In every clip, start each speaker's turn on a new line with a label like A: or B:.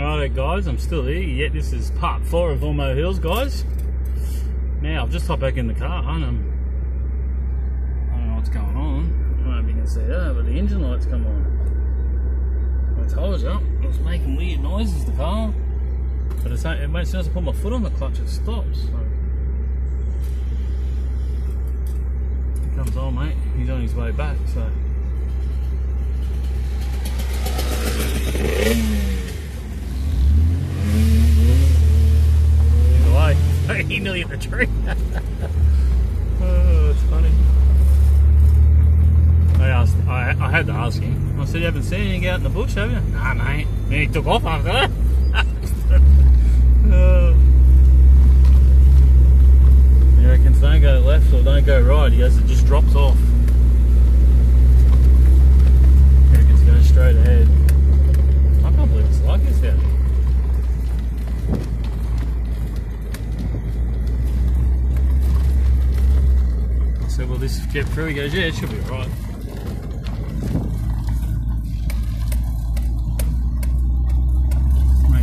A: Righto guys, I'm still here, yet this is part four of Ormeau Hills guys. Now I've just hopped back in the car and I'm, I don't know what's going on. I don't know if you can see that, but the engine lights come on. I told you, it was making weird noises, the car. But it's, it, soon as I put my foot on the clutch, it stops. So. Comes on mate, he's on his way back, so. He nearly hit the tree. oh, it's funny. I asked, I, I had to ask him. I said, you haven't seen anything out in the bush, have you? Nah, mate. Then he took off after that. uh, he reckons don't go left or don't go right. He goes, it just drops off. Get through. He goes, yeah, it should be alright.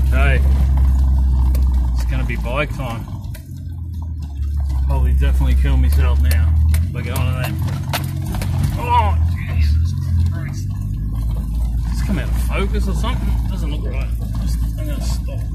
A: Okay. It's to be bike time. Probably definitely kill myself now by going to that. Oh, Jesus Christ. It's come out of focus or something. Doesn't look right. I'm to stop.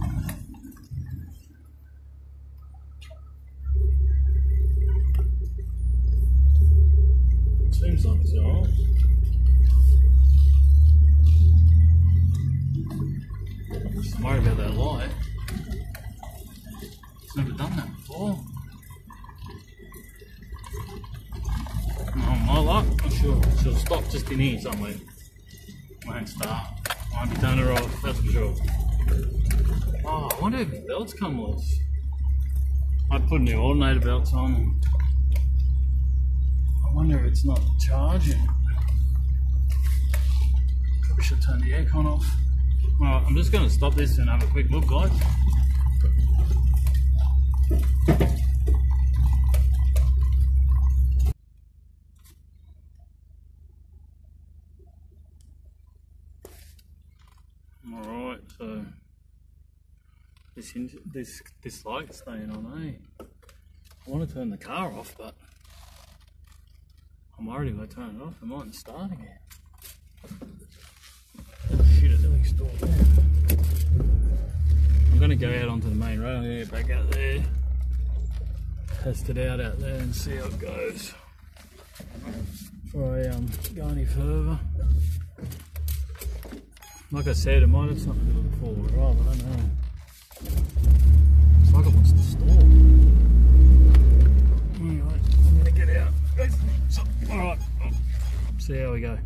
A: I'm sure she'll stop just in here somewhere. Won't start. Won't be turning her off, that's for sure. Oh, I wonder if the belts come loose. I'd put new alternator belts on. I wonder if it's not charging. Probably should turn the aircon off. Well, I'm just going to stop this and have a quick look, guys. All right, so this this this light's staying on, eh? I want to turn the car off, but I'm worried if I turn it off, it mightn't start again. Oh, shit, it nearly there. I'm gonna go out onto the main road. Get back out there, test it out out there, and see how it goes. Before I um, go any further. Like I said, it might have something to the forward drive. I don't know. It's like it to stall. Anyway, I'm gonna get out. All right, see how we go.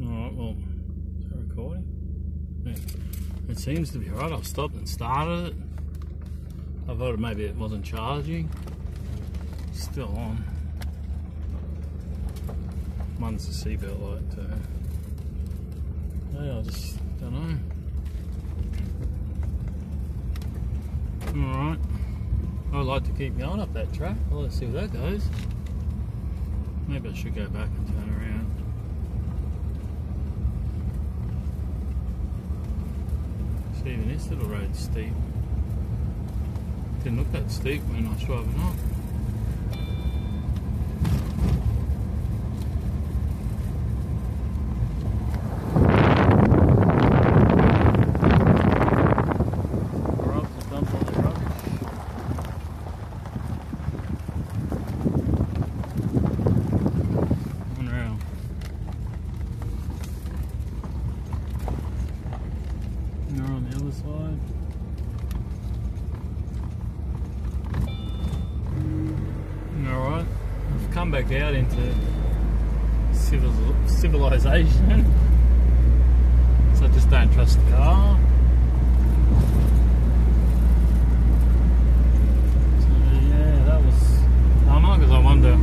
A: Alright, well, is that recording? Yeah. It seems to be right. I've stopped and started it. I thought maybe it wasn't charging. Still on. One's the seatbelt light too. Yeah, I just don't know. Alright. I'd like to keep going up that track. Well, let's see where that goes. Maybe I should go back and turn around. See, even this little road's steep. Didn't look that steep when I was driving up. Right, just dump all the rubbish. Unreal. And they're on the other side. Alright, I've come back out into civil, civilization. So I just don't trust the car. So yeah, that was bummer because I wanted to,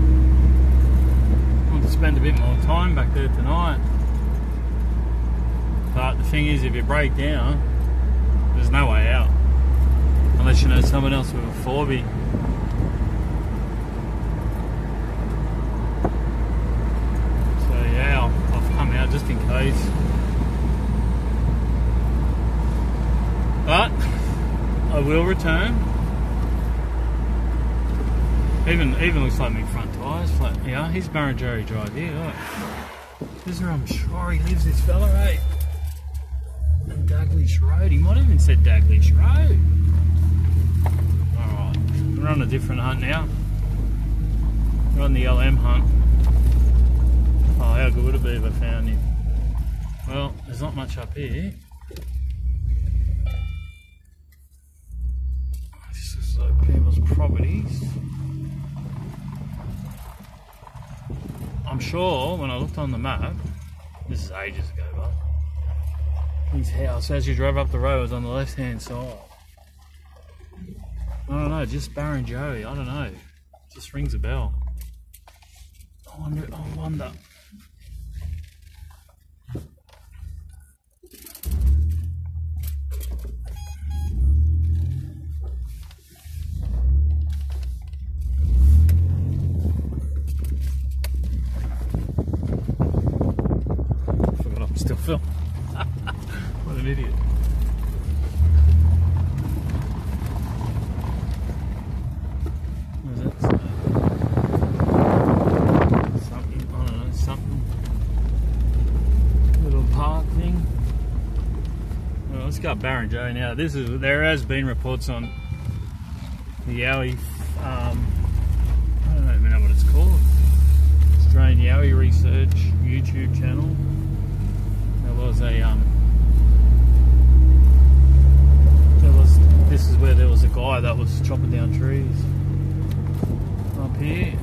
A: wanted to spend a bit more time back there tonight. But the thing is, if you break down, there's no way out. Unless you know someone else with a 4B. So yeah, I've, I've come out just in case. But I will return. Even even looks like my front tyres flat. Yeah, here's Barrenjoey Drive here. Look. This is where I'm sure he lives, this fella, eh? And Daglish Road. He might even said Daglish Road. Alright, we're on a different hunt now. We're on the LM hunt. Oh, how good would it be if I found him? Well, there's not much up here. This is like people's properties. I'm sure when I looked on the map, this is ages ago, but his house, as you drove up the road, was on the left hand side. I don't know, just Barrenjoey, I don't know. Just rings a bell. Oh, oh, I wonder, I wonder. Let's Barrenjoey now. This is there has been reports on the Yowie, um, I don't even know what it's called. Australian Yowie Research YouTube channel. There was a um, there was this is where there was a guy that was chopping down trees up here,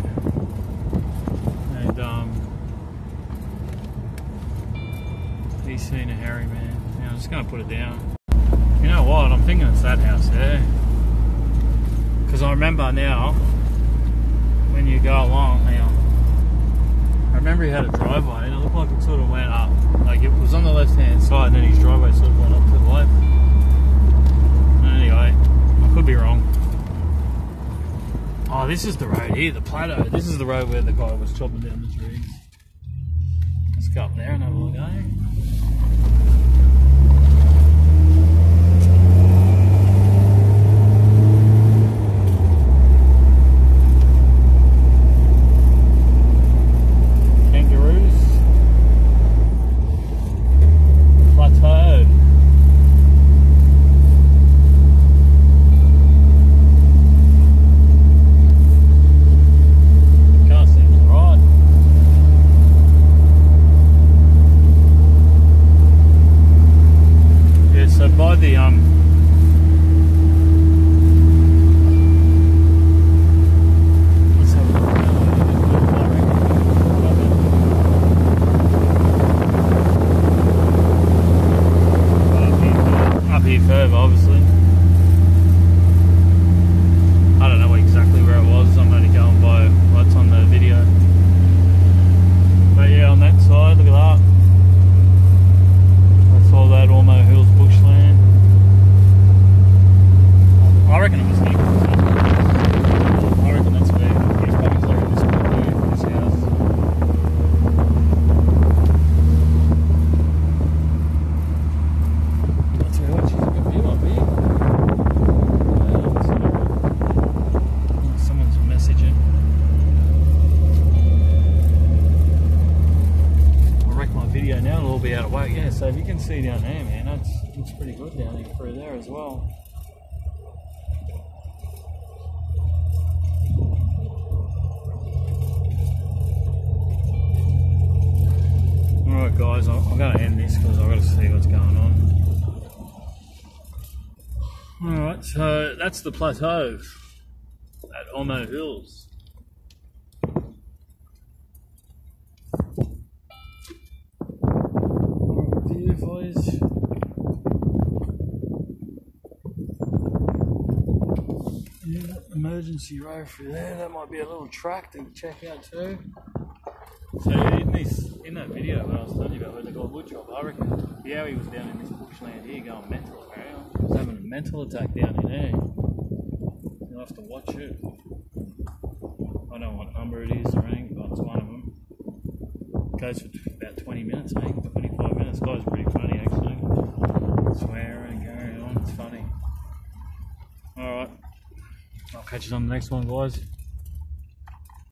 A: and um, he's seen a hairy man. Now I'm just gonna put it down. You know what? I'm thinking it's that house there. Because I remember now, when you go along, on. I remember he had a driveway and it looked like it sort of went up. Like it was on the left hand side and then his driveway sort of went up to the left. Anyway, I could be wrong. Oh, this is the road here, the plateau. This is the road where the guy was chopping down the trees. Let's go up there and have a look, eh? Kangaroos. Plateau. Car seems right. Yeah, so by the um let's have a look. Up here, up here further, obviously. I don't know exactly where it was. I'm only going by what's on the video. But yeah, on that side, look at that. That's all that Ormeau Hills bushland. I reckon it was here. I reckon that's where he's probably clearing this one here, this house. I'll tell you what, she's a good view up here. Yeah, so- Someone's messaging. I'll wreck my video now, it'll all be out of whack. Yeah, so if you can see down there, man, that's looks pretty good down here through there as well. Alright, guys, I'm, I'm going to end this because I've got to see what's going on. Alright, so that's the plateau at Ormeau Hills. emergency road through there. That might be a little track to check out too. So in this in that video that I was telling you about where they got wood job, I reckon yeah was down in this bushland here going mental apparently. He was having a mental attack down in there. You'll have to watch it. I don't know what number it is or anything, but it's one of them. Goes for about 20 minutes, eh? 25 minutes. Guy's pretty funny actually. Swearing, going on, it's funny catch you on the next one, guys.